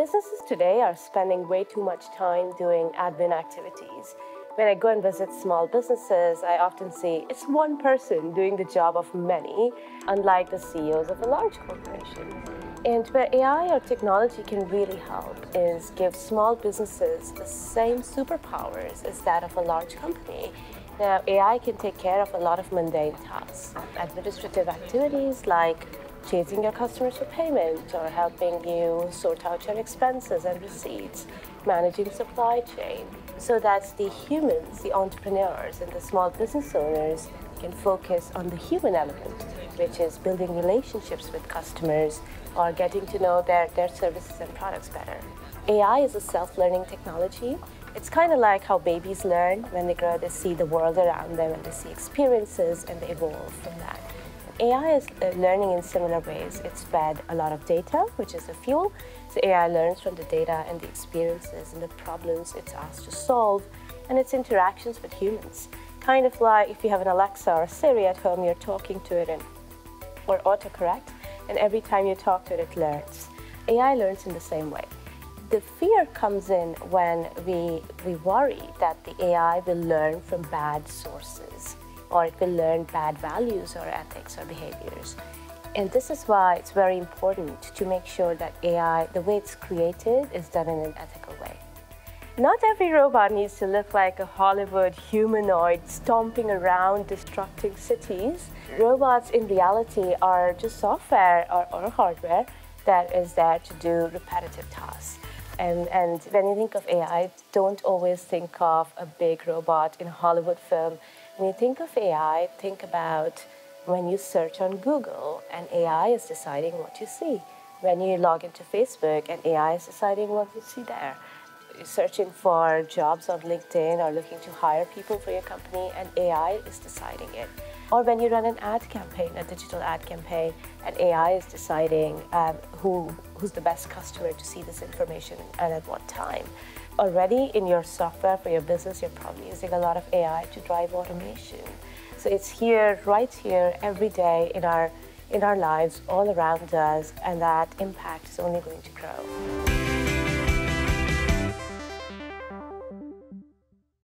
Businesses today are spending way too much time doing admin activities. When I go and visit small businesses, I often see it's one person doing the job of many, unlike the CEOs of a large corporation. And where AI or technology can really help is give small businesses the same superpowers as that of a large company. Now, AI can take care of a lot of mundane tasks, administrative activities like chasing your customers for payment or helping you sort out your expenses and receipts, managing supply chain, so that the humans, the entrepreneurs and the small business owners can focus on the human element, which is building relationships with customers or getting to know their, their services and products better. AI is a self-learning technology. It's kind of like how babies learn when they grow, they see the world around them and they see experiences and they evolve from that. AI is uh, learning in similar ways. It's fed a lot of data, which is the fuel. So AI learns from the data and the experiences and the problems it's asked to solve and its interactions with humans. Kind of like if you have an Alexa or a Siri at home, you're talking to it and, or autocorrect, and every time you talk to it, it learns. AI learns in the same way. The fear comes in when we, we worry that the AI will learn from bad sources or it will learn bad values or ethics or behaviors. And this is why it's very important to make sure that AI, the way it's created, is done in an ethical way. Not every robot needs to look like a Hollywood humanoid stomping around destructing cities. Robots in reality are just software or, or hardware that is there to do repetitive tasks. And, and when you think of AI, don't always think of a big robot in a Hollywood film when you think of AI, think about when you search on Google and AI is deciding what you see. When you log into Facebook and AI is deciding what you see there. Searching for jobs on LinkedIn or looking to hire people for your company and AI is deciding it. Or when you run an ad campaign, a digital ad campaign, and AI is deciding um, who, who's the best customer to see this information and at what time already in your software for your business, you're probably using a lot of AI to drive automation. So it's here, right here, every day in our, in our lives, all around us, and that impact is only going to grow.